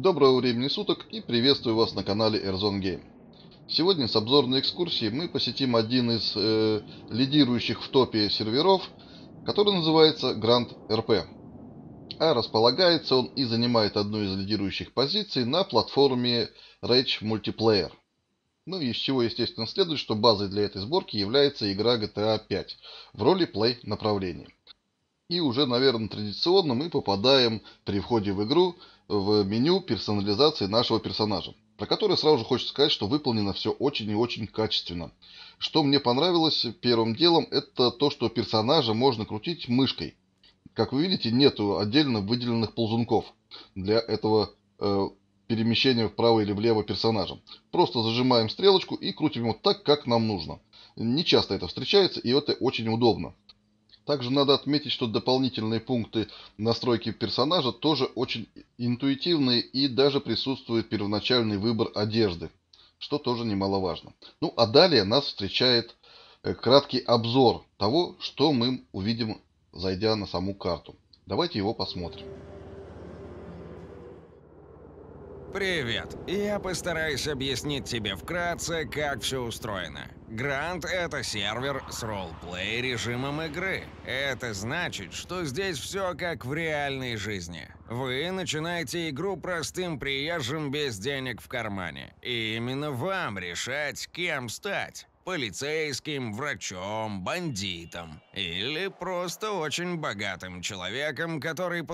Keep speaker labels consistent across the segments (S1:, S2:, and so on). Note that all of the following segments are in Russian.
S1: Доброго времени суток и приветствую вас на канале Airzone Game. Сегодня с обзорной экскурсии мы посетим один из э, лидирующих в топе серверов, который называется Grand RP. А располагается он и занимает одну из лидирующих позиций на платформе Rage Multiplayer. Ну из чего, естественно, следует, что базой для этой сборки является игра GTA 5 в роли play направления. И уже, наверное, традиционно мы попадаем при входе в игру в меню персонализации нашего персонажа, про которое сразу же хочется сказать, что выполнено все очень и очень качественно. Что мне понравилось первым делом, это то, что персонажа можно крутить мышкой. Как вы видите, нету отдельно выделенных ползунков для этого э, перемещения вправо или влево персонажа. Просто зажимаем стрелочку и крутим его так, как нам нужно. Не часто это встречается, и это очень удобно. Также надо отметить, что дополнительные пункты настройки персонажа тоже очень интуитивные и даже присутствует первоначальный выбор одежды, что тоже немаловажно. Ну а далее нас встречает э, краткий обзор того, что мы увидим, зайдя на саму карту. Давайте его посмотрим.
S2: Привет! Я постараюсь объяснить тебе вкратце, как все устроено. Грант — это сервер с ролл-плей режимом игры. Это значит, что здесь все как в реальной жизни. Вы начинаете игру простым приезжим без денег в кармане. И именно вам решать, кем стать полицейским, врачом, бандитом или просто очень богатым человеком, который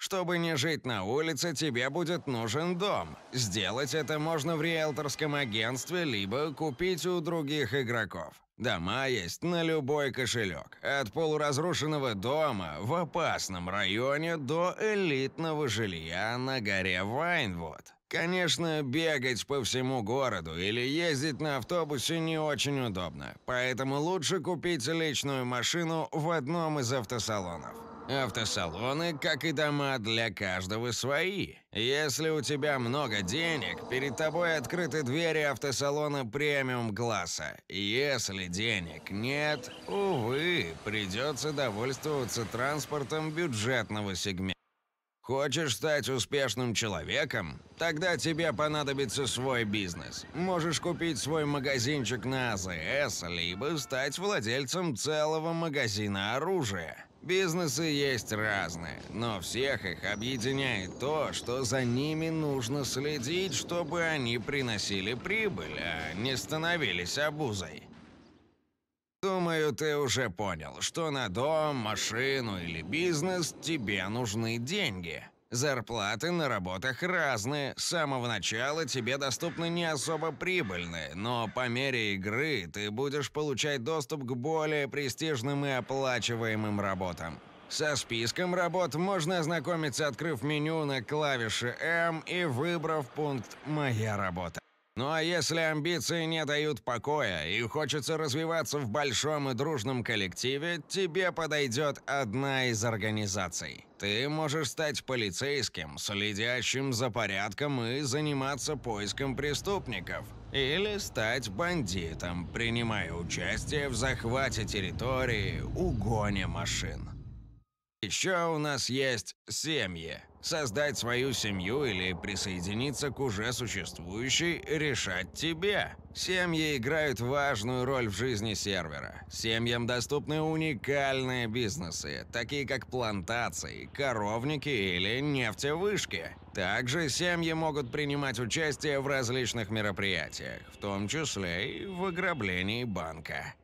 S2: чтобы не жить на улице, тебе будет нужен дом. Сделать это можно в риэлторском агентстве, либо купить у других игроков. Дома есть на любой кошелек. От полуразрушенного дома в опасном районе до элитного жилья на горе Вайнвуд. Конечно, бегать по всему городу или ездить на автобусе не очень удобно, поэтому лучше купить личную машину в одном из автосалонов. Автосалоны, как и дома, для каждого свои. Если у тебя много денег, перед тобой открыты двери автосалона премиум-класса. Если денег нет, увы, придется довольствоваться транспортом бюджетного сегмента. Хочешь стать успешным человеком? Тогда тебе понадобится свой бизнес. Можешь купить свой магазинчик на АЗС, либо стать владельцем целого магазина оружия. Бизнесы есть разные, но всех их объединяет то, что за ними нужно следить, чтобы они приносили прибыль, а не становились обузой. Думаю, ты уже понял, что на дом, машину или бизнес тебе нужны деньги. Зарплаты на работах разные. С самого начала тебе доступны не особо прибыльные, но по мере игры ты будешь получать доступ к более престижным и оплачиваемым работам. Со списком работ можно ознакомиться, открыв меню на клавише М и выбрав пункт «Моя работа». Ну а если амбиции не дают покоя и хочется развиваться в большом и дружном коллективе, тебе подойдет одна из организаций. Ты можешь стать полицейским, следящим за порядком и заниматься поиском преступников. Или стать бандитом, принимая участие в захвате территории, угоне машин. Еще у нас есть семьи. Создать свою семью или присоединиться к уже существующей – решать тебе. Семьи играют важную роль в жизни сервера. Семьям доступны уникальные бизнесы, такие как плантации, коровники или нефтевышки. Также семьи могут принимать участие в различных мероприятиях, в том числе и в ограблении банка.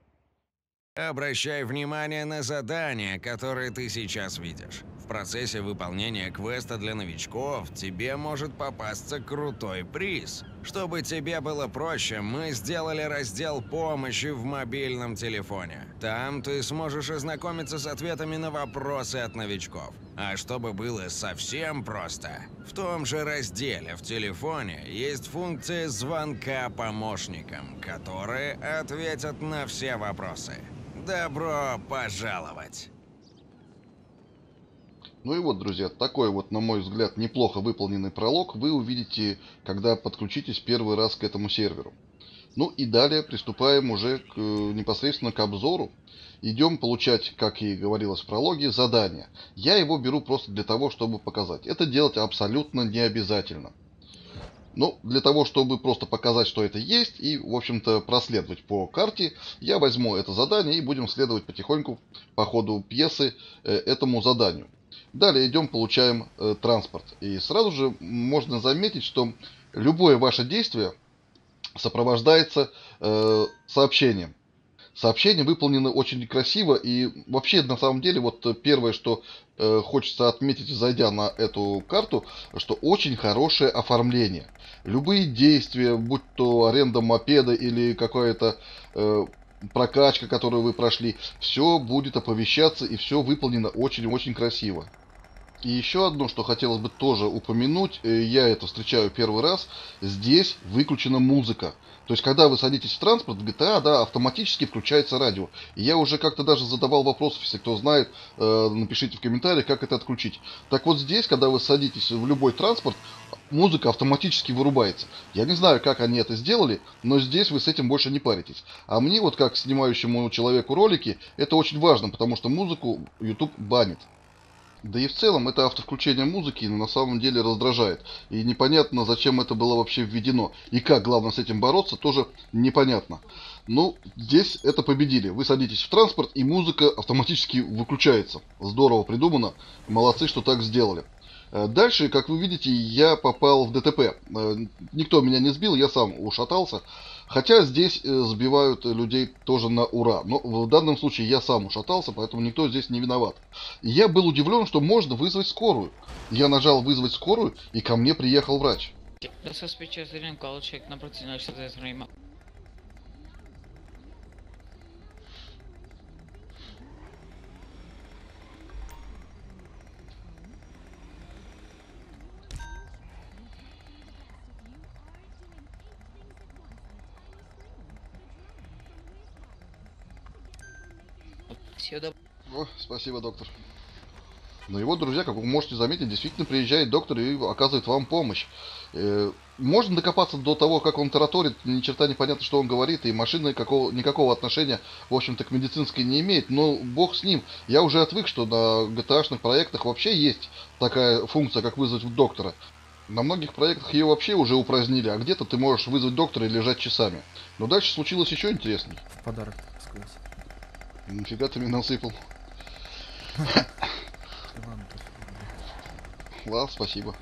S2: Обращай внимание на задания, которые ты сейчас видишь. В процессе выполнения квеста для новичков тебе может попасться крутой приз. Чтобы тебе было проще, мы сделали раздел помощи в мобильном телефоне. Там ты сможешь ознакомиться с ответами на вопросы от новичков. А чтобы было совсем просто, в том же разделе в телефоне есть функция звонка помощникам, которые ответят на все вопросы. Добро пожаловать!
S1: Ну и вот, друзья, такой вот, на мой взгляд, неплохо выполненный пролог вы увидите, когда подключитесь первый раз к этому серверу. Ну и далее приступаем уже к, непосредственно к обзору. Идем получать, как и говорилось в прологе, задание. Я его беру просто для того, чтобы показать. Это делать абсолютно не обязательно. Ну, для того, чтобы просто показать, что это есть, и, в общем-то, проследовать по карте, я возьму это задание и будем следовать потихоньку по ходу пьесы э, этому заданию. Далее идем, получаем э, транспорт. И сразу же можно заметить, что любое ваше действие сопровождается э, сообщением. Сообщение выполнено очень красиво и вообще на самом деле вот первое, что э, хочется отметить, зайдя на эту карту, что очень хорошее оформление. Любые действия, будь то аренда мопеда или какая-то э, прокачка, которую вы прошли, все будет оповещаться и все выполнено очень-очень красиво. И еще одно, что хотелось бы тоже упомянуть, э, я это встречаю первый раз, здесь выключена музыка. То есть, когда вы садитесь в транспорт в GTA, да, автоматически включается радио. И я уже как-то даже задавал вопрос, если кто знает, э, напишите в комментариях, как это отключить. Так вот здесь, когда вы садитесь в любой транспорт, музыка автоматически вырубается. Я не знаю, как они это сделали, но здесь вы с этим больше не паритесь. А мне, вот как снимающему человеку ролики, это очень важно, потому что музыку YouTube банит. Да и в целом это автовключение музыки на самом деле раздражает. И непонятно, зачем это было вообще введено. И как, главное, с этим бороться, тоже непонятно. Ну, здесь это победили. Вы садитесь в транспорт, и музыка автоматически выключается. Здорово придумано. Молодцы, что так сделали. Э, дальше, как вы видите, я попал в ДТП. Э, никто меня не сбил, я сам ушатался. Хотя здесь э, сбивают людей тоже на ура. Но в данном случае я сам ушатался, поэтому никто здесь не виноват. я был удивлен, что можно вызвать скорую. Я нажал вызвать скорую, и ко мне приехал врач. Всего доброго. Спасибо, доктор. Но его друзья, как вы можете заметить, действительно приезжает доктор и оказывает вам помощь. Э, можно докопаться до того, как он тараторит, ни черта непонятно, что он говорит, и машина какого, никакого отношения, в общем-то, к медицинской не имеет, но бог с ним. Я уже отвык, что на GTA-шных проектах вообще есть такая функция, как вызвать доктора. На многих проектах ее вообще уже упразднили, а где-то ты можешь вызвать доктора и лежать часами. Но дальше случилось еще интереснее.
S3: В подарок, сказать.
S1: Нифига ты мне насыпал. Ладно, спасибо.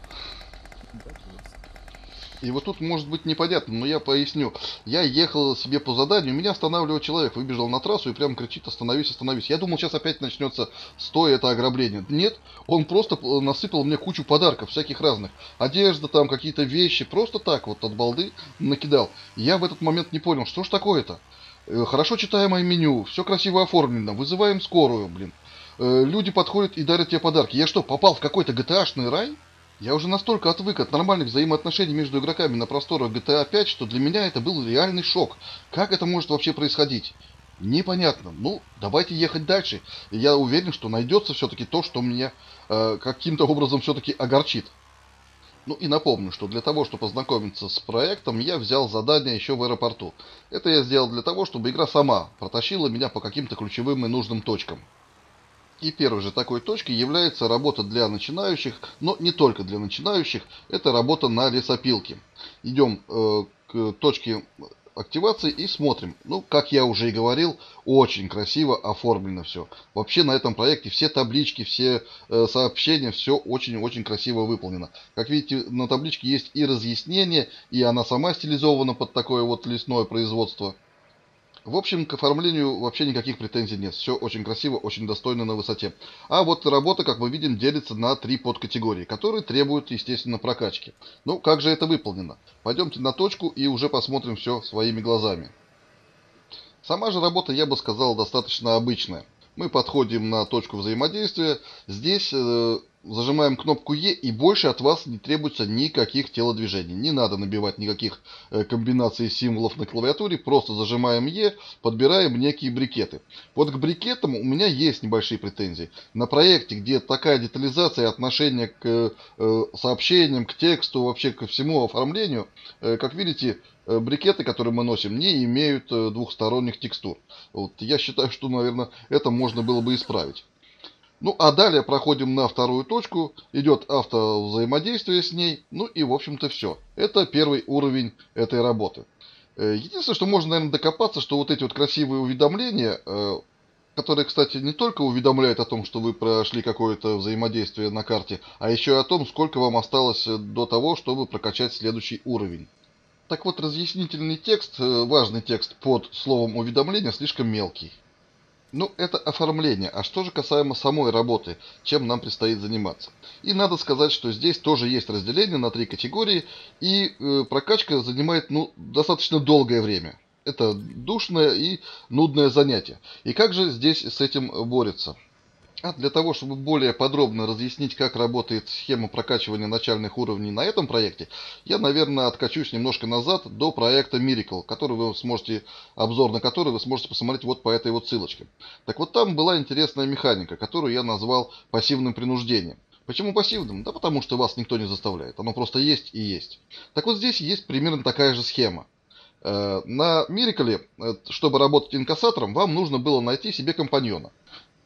S1: И вот тут может быть непонятно, но я поясню. Я ехал себе по заданию, меня останавливал человек, выбежал на трассу и прям кричит «Остановись, остановись». Я думал, сейчас опять начнется «Стой, это ограбление». Нет, он просто насыпал мне кучу подарков, всяких разных. Одежда там, какие-то вещи, просто так вот от балды накидал. Я в этот момент не понял, что ж такое-то. Э, хорошо читаемое меню, все красиво оформлено, вызываем скорую, блин. Э, люди подходят и дарят тебе подарки. Я что, попал в какой-то GTA-шный рай? Я уже настолько отвык от нормальных взаимоотношений между игроками на просторах GTA 5, что для меня это был реальный шок. Как это может вообще происходить? Непонятно. Ну, давайте ехать дальше. Я уверен, что найдется все-таки то, что меня э, каким-то образом все-таки огорчит. Ну и напомню, что для того, чтобы познакомиться с проектом, я взял задание еще в аэропорту. Это я сделал для того, чтобы игра сама протащила меня по каким-то ключевым и нужным точкам. И первой же такой точкой является работа для начинающих, но не только для начинающих, это работа на лесопилке. Идем э, к точке активации и смотрим. Ну, как я уже и говорил, очень красиво оформлено все. Вообще на этом проекте все таблички, все э, сообщения, все очень-очень красиво выполнено. Как видите, на табличке есть и разъяснение, и она сама стилизована под такое вот лесное производство. В общем, к оформлению вообще никаких претензий нет. Все очень красиво, очень достойно на высоте. А вот работа, как мы видим, делится на три подкатегории, которые требуют, естественно, прокачки. Ну, как же это выполнено? Пойдемте на точку и уже посмотрим все своими глазами. Сама же работа, я бы сказал, достаточно обычная. Мы подходим на точку взаимодействия. Здесь э, зажимаем кнопку Е, и больше от вас не требуется никаких телодвижений. Не надо набивать никаких э, комбинаций символов на клавиатуре, просто зажимаем Е, подбираем некие брикеты. Вот к брикетам у меня есть небольшие претензии. На проекте, где такая детализация отношения к э, сообщениям, к тексту, вообще ко всему оформлению, э, как видите, брикеты, которые мы носим, не имеют двухсторонних текстур. Вот, я считаю, что, наверное, это можно было бы исправить. Ну, а далее проходим на вторую точку, идет автовзаимодействие с ней, ну и, в общем-то, все. Это первый уровень этой работы. Э, единственное, что можно, наверное, докопаться, что вот эти вот красивые уведомления, э, которые, кстати, не только уведомляют о том, что вы прошли какое-то взаимодействие на карте, а еще и о том, сколько вам осталось до того, чтобы прокачать следующий уровень. Так вот, разъяснительный текст, э, важный текст под словом уведомления слишком мелкий. Ну, это оформление. А что же касаемо самой работы, чем нам предстоит заниматься? И надо сказать, что здесь тоже есть разделение на три категории, и э, прокачка занимает ну, достаточно долгое время. Это душное и нудное занятие. И как же здесь с этим борется? А для того, чтобы более подробно разъяснить, как работает схема прокачивания начальных уровней на этом проекте, я, наверное, откачусь немножко назад до проекта Miracle, который вы сможете, обзор на который вы сможете посмотреть вот по этой вот ссылочке. Так вот, там была интересная механика, которую я назвал пассивным принуждением. Почему пассивным? Да потому что вас никто не заставляет. Оно просто есть и есть. Так вот здесь есть примерно такая же схема. Э, на Miracle, э, чтобы работать инкассатором, вам нужно было найти себе компаньона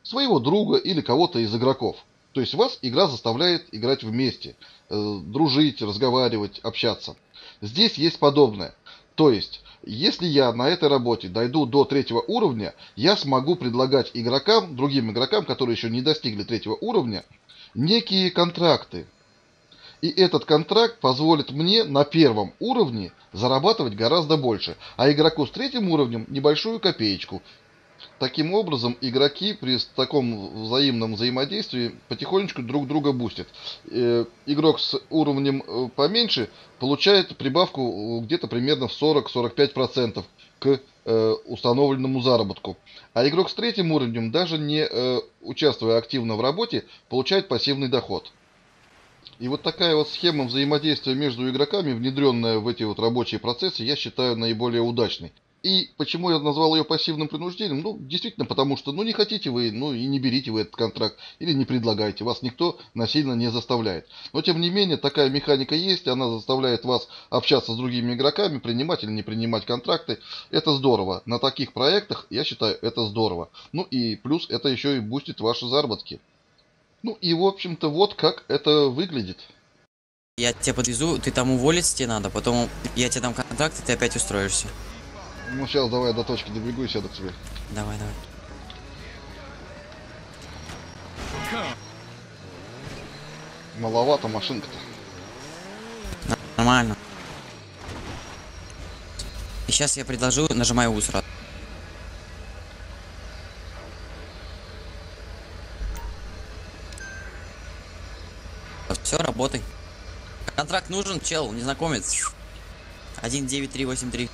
S1: своего друга или кого-то из игроков. То есть вас игра заставляет играть вместе, э, дружить, разговаривать, общаться. Здесь есть подобное. То есть, если я на этой работе дойду до третьего уровня, я смогу предлагать игрокам, другим игрокам, которые еще не достигли третьего уровня, некие контракты. И этот контракт позволит мне на первом уровне зарабатывать гораздо больше, а игроку с третьим уровнем небольшую копеечку Таким образом, игроки при таком взаимном взаимодействии потихонечку друг друга бустят. Э, игрок с уровнем э, поменьше получает прибавку э, где-то примерно в 40-45% к установленному заработку. А игрок с третьим уровнем, даже не участвуя активно в работе, получает пассивный доход. И вот такая вот схема взаимодействия между игроками, внедренная в эти вот рабочие процессы, я считаю наиболее удачной. И почему я назвал ее пассивным принуждением? Ну, действительно, потому что, ну, не хотите вы, ну, и не берите вы этот контракт, или не предлагайте, вас никто насильно не заставляет. Но, тем не менее, такая механика есть, она заставляет вас общаться с другими игроками, принимать или не принимать контракты. Это здорово. На таких проектах, я считаю, это здорово. Ну, и плюс это еще и бустит ваши заработки. Ну, и, в общем-то, вот как это выглядит.
S3: Я тебя подвезу, ты там уволиться тебе надо, потом я тебе дам контракт, и ты опять устроишься.
S1: Ну сейчас давай до точки добегу и сяду к тебе.
S3: Давай, давай.
S1: Маловато машинка-то.
S3: Нормально. И сейчас я предложу, нажимаю У сразу. Все, работай. Контракт нужен, чел, незнакомец. 19383.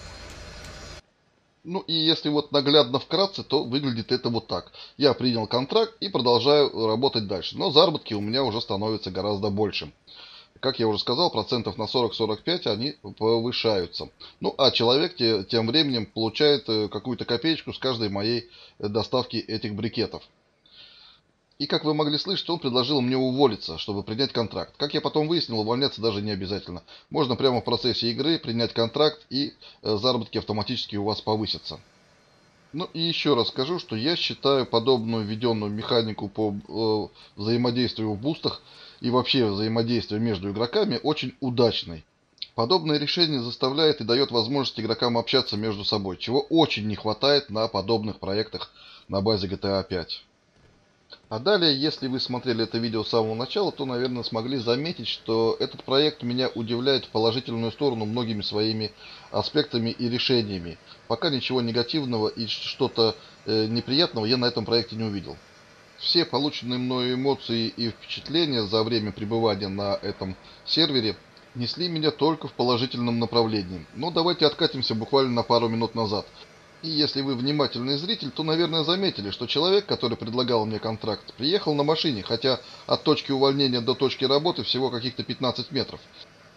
S1: Ну и если вот наглядно вкратце, то выглядит это вот так. Я принял контракт и продолжаю работать дальше. Но заработки у меня уже становятся гораздо большим. Как я уже сказал, процентов на 40-45 они повышаются. Ну а человек тем временем получает э, какую-то копеечку с каждой моей доставки этих брикетов. И как вы могли слышать, он предложил мне уволиться, чтобы принять контракт. Как я потом выяснил, увольняться даже не обязательно. Можно прямо в процессе игры принять контракт и э, заработки автоматически у вас повысятся. Ну и еще раз скажу, что я считаю подобную введенную механику по э, взаимодействию в бустах и вообще взаимодействию между игроками очень удачной. Подобное решение заставляет и дает возможность игрокам общаться между собой, чего очень не хватает на подобных проектах на базе GTA 5. А далее, если вы смотрели это видео с самого начала, то, наверное, смогли заметить, что этот проект меня удивляет в положительную сторону многими своими аспектами и решениями. Пока ничего негативного и что-то э, неприятного я на этом проекте не увидел. Все полученные мною эмоции и впечатления за время пребывания на этом сервере несли меня только в положительном направлении. Но давайте откатимся буквально на пару минут назад. И если вы внимательный зритель, то, наверное, заметили, что человек, который предлагал мне контракт, приехал на машине, хотя от точки увольнения до точки работы всего каких-то 15 метров.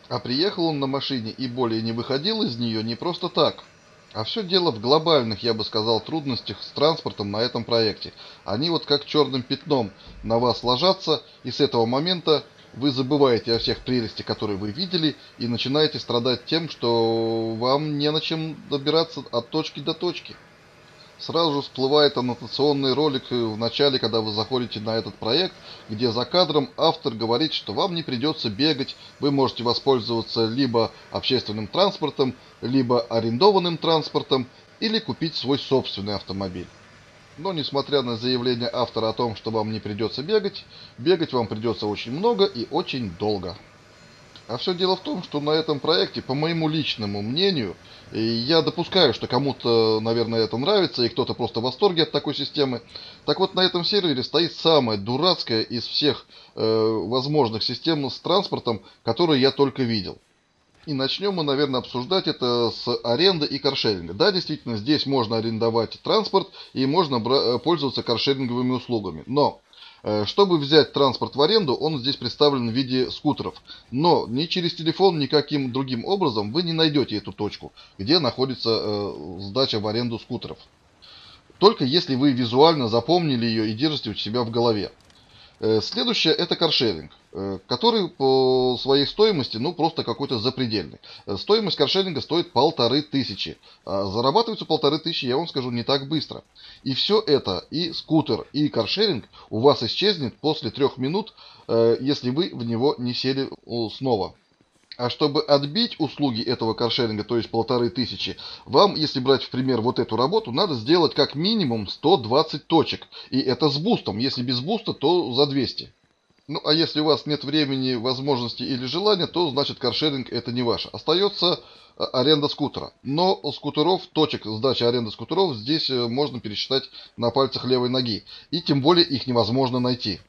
S1: А приехал он на машине и более не выходил из нее не просто так. А все дело в глобальных, я бы сказал, трудностях с транспортом на этом проекте. Они вот как черным пятном на вас ложатся, и с этого момента вы забываете о всех прелестях, которые вы видели, и начинаете страдать тем, что вам не на чем добираться от точки до точки. Сразу же всплывает аннотационный ролик в начале, когда вы заходите на этот проект, где за кадром автор говорит, что вам не придется бегать, вы можете воспользоваться либо общественным транспортом, либо арендованным транспортом, или купить свой собственный автомобиль. Но несмотря на заявление автора о том, что вам не придется бегать, бегать вам придется очень много и очень долго. А все дело в том, что на этом проекте, по моему личному мнению, и я допускаю, что кому-то, наверное, это нравится, и кто-то просто в восторге от такой системы. Так вот, на этом сервере стоит самая дурацкая из всех э, возможных систем с транспортом, которые я только видел. И начнем мы, наверное, обсуждать это с аренды и каршеринга. Да, действительно, здесь можно арендовать транспорт и можно э, пользоваться каршеринговыми услугами. Но, э, чтобы взять транспорт в аренду, он здесь представлен в виде скутеров. Но ни через телефон, никаким другим образом вы не найдете эту точку, где находится э, сдача в аренду скутеров. Только если вы визуально запомнили ее и держите у себя в голове. Э, следующее это каршеринг, э, который по своей стоимости, ну, просто какой-то запредельный. Э, стоимость каршеринга стоит полторы тысячи. А зарабатывается полторы тысячи, я вам скажу, не так быстро. И все это, и скутер, и каршеринг у вас исчезнет после трех минут, если вы в него не сели снова. А чтобы отбить услуги этого каршеринга, то есть полторы тысячи, вам, если брать в пример вот эту работу, надо сделать как минимум 120 точек. И это с бустом. Если без буста, то за 200. Ну, а если у вас нет времени, возможности или желания, то значит каршеринг это не ваше. Остается а, аренда скутера. Но скутеров, точек сдачи аренды скутеров здесь э, можно пересчитать на пальцах левой ноги. И тем более их невозможно найти.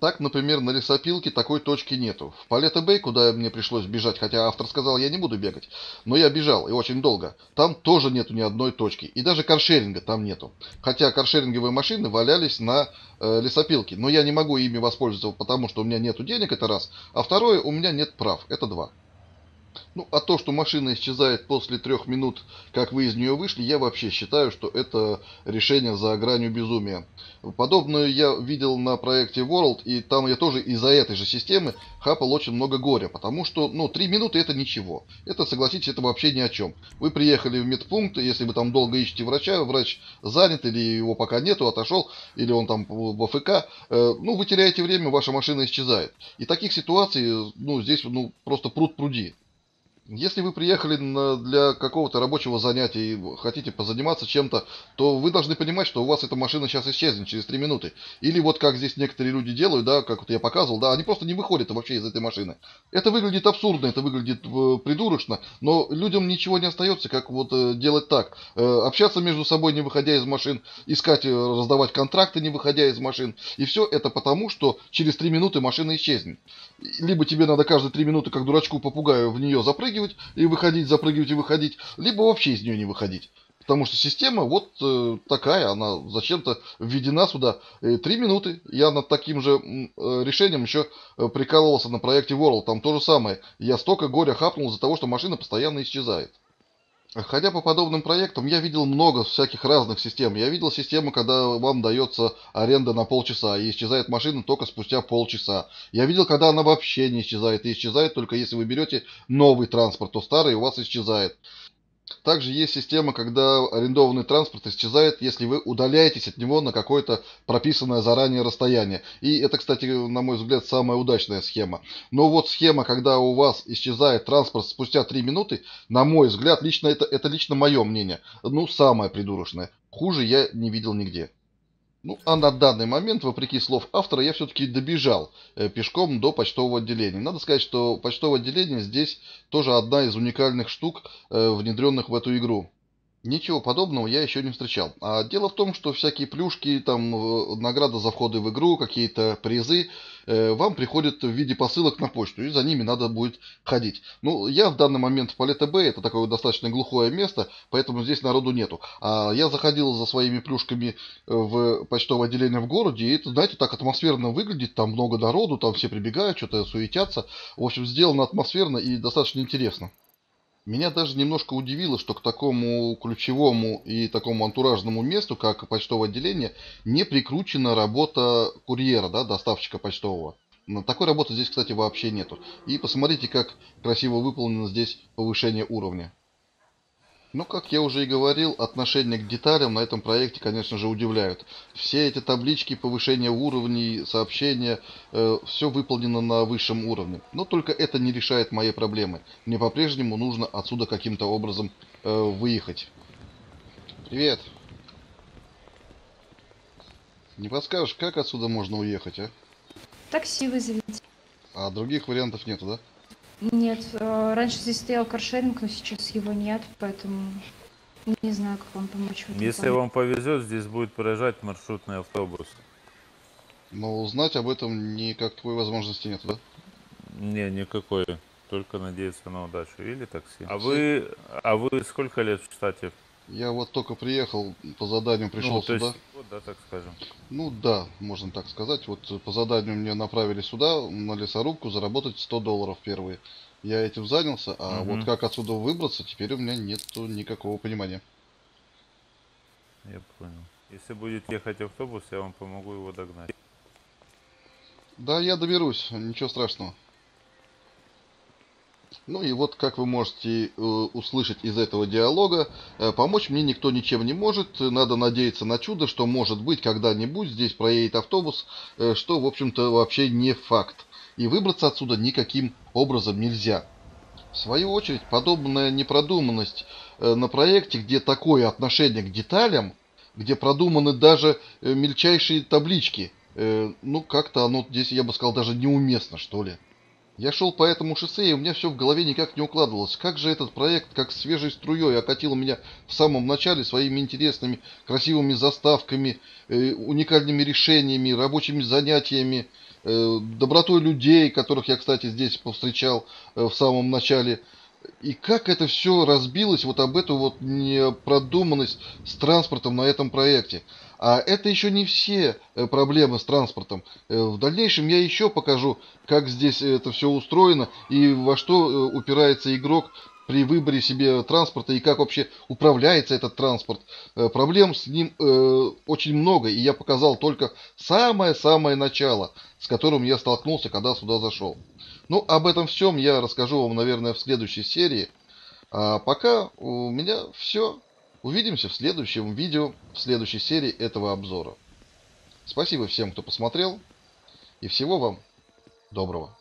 S1: Так, например, на лесопилке такой точки нету. В Палета Бэй, куда мне пришлось бежать, хотя автор сказал, я не буду бегать, но я бежал, и очень долго. Там тоже нету ни одной точки. И даже каршеринга там нету. Хотя каршеринговые машины валялись на э, лесопилке. Но я не могу ими воспользоваться, потому что у меня нету денег, это раз. А второе, у меня нет прав, это два. Ну, а то, что машина исчезает после трех минут, как вы из нее вышли, я вообще считаю, что это решение за гранью безумия. Подобное я видел на проекте World, и там я тоже из-за этой же системы хапал очень много горя, потому что, ну, три минуты это ничего. Это, согласитесь, это вообще ни о чем. Вы приехали в медпункт, если вы там долго ищете врача, врач занят, или его пока нету, отошел, или он там в АФК, э, ну, вы теряете время, ваша машина исчезает. И таких ситуаций, ну, здесь, ну, просто пруд пруди. Если вы приехали на, для какого-то рабочего занятия и хотите позаниматься чем-то, то вы должны понимать, что у вас эта машина сейчас исчезнет через 3 минуты. Или вот как здесь некоторые люди делают, да, как вот я показывал, да, они просто не выходят вообще из этой машины. Это выглядит абсурдно, это выглядит э, придурочно, но людям ничего не остается, как вот э, делать так. Э, общаться между собой, не выходя из машин, искать, э, раздавать контракты, не выходя из машин. И все это потому, что через 3 минуты машина исчезнет. Либо тебе надо каждые 3 минуты, как дурачку-попугаю, в нее запрыгивать, запрыгивать и выходить, запрыгивать и выходить, либо вообще из нее не выходить. Потому что система вот э, такая, она зачем-то введена сюда. Три минуты. Я над таким же э, решением еще э, прикалывался на проекте World. Там то же самое. Я столько горя хапнул из-за того, что машина постоянно исчезает. Ходя по подобным проектам, я видел много всяких разных систем. Я видел систему, когда вам дается аренда на полчаса, и исчезает машина только спустя полчаса. Я видел, когда она вообще не исчезает, и исчезает только если вы берете новый транспорт, то старый у вас исчезает. Также есть система, когда арендованный транспорт исчезает, если вы удаляетесь от него на какое-то прописанное заранее расстояние. И это, кстати, на мой взгляд, самая удачная схема. Но вот схема, когда у вас исчезает транспорт спустя 3 минуты, на мой взгляд, лично это, это лично мое мнение, ну, самое придурочное. Хуже я не видел нигде. Ну, а на данный момент, вопреки слов автора, я все-таки добежал э, пешком до почтового отделения. Надо сказать, что почтовое отделение здесь тоже одна из уникальных штук, э, внедренных в эту игру. Ничего подобного я еще не встречал. А дело в том, что всякие плюшки, там, э, награды за входы в игру, какие-то призы, э, вам приходят в виде посылок на почту, и за ними надо будет ходить. Ну, я в данный момент в Палета Б, это такое достаточно глухое место, поэтому здесь народу нету. А я заходил за своими плюшками в почтовое отделение в городе, и это, знаете, так атмосферно выглядит, там много народу, там все прибегают, что-то суетятся. В общем, сделано атмосферно и достаточно интересно. Меня даже немножко удивило, что к такому ключевому и такому антуражному месту, как почтовое отделение, не прикручена работа курьера, да, доставщика почтового. Но такой работы здесь, кстати, вообще нету. И посмотрите, как красиво выполнено здесь повышение уровня. Ну, как я уже и говорил, отношение к деталям на этом проекте, конечно же, удивляют. Все эти таблички повышения уровней, сообщения, э, все выполнено на высшем уровне. Но только это не решает мои проблемы. Мне по-прежнему нужно отсюда каким-то образом э, выехать. Привет. Не подскажешь, как отсюда можно уехать, а?
S4: Такси вызовите.
S1: А других вариантов нету, да?
S4: Нет, э, раньше здесь стоял каршеринг, но сейчас его нет, поэтому не знаю, как вам помочь в этом
S5: Если
S4: плане.
S5: вам повезет, здесь будет проезжать маршрутный автобус.
S1: Но узнать об этом никакой возможности нету, да?
S5: Не, никакой. Только надеяться на удачу. Или такси. А вы, а вы сколько лет в штате?
S1: Я вот только приехал, по заданию пришел
S5: ну, то
S1: сюда.
S5: есть, да, так скажем.
S1: Ну да, можно так сказать. Вот по заданию меня направили сюда, на лесорубку, заработать 100 долларов первые. Я этим занялся, а
S5: Мгм.
S1: вот как отсюда выбраться, теперь у меня нет никакого понимания.
S5: Я понял. Если будет ехать автобус, я вам помогу его догнать.
S1: Да, я доберусь, ничего страшного. Ну и вот, как вы можете э, услышать из этого диалога, э, помочь мне никто ничем не может. Надо надеяться на чудо, что может быть когда-нибудь здесь проедет автобус, э, что, в общем-то, вообще не факт. И выбраться отсюда никаким образом нельзя. В свою очередь, подобная непродуманность на проекте, где такое отношение к деталям, где продуманы даже мельчайшие таблички, ну, как-то оно здесь, я бы сказал, даже неуместно, что ли. Я шел по этому шоссе, и у меня все в голове никак не укладывалось. Как же этот проект, как свежей струей, окатил меня в самом начале своими интересными, красивыми заставками, э, уникальными решениями, рабочими занятиями, э, добротой людей, которых я, кстати, здесь повстречал э, в самом начале. И как это все разбилось вот об эту вот непродуманность с транспортом на этом проекте. А это еще не все э, проблемы с транспортом. Э, В дальнейшем я еще покажу, как здесь это все устроено и во что э, упирается игрок при выборе себе транспорта и как вообще управляется этот транспорт. Э, Проблем с ним э, очень много, и я показал только самое-самое начало, с которым я столкнулся, когда сюда зашел. Ну, об этом всем я расскажу вам, наверное, в следующей серии. А пока у меня все. Увидимся в следующем видео, в следующей серии этого обзора. Спасибо всем, кто посмотрел. И всего вам доброго.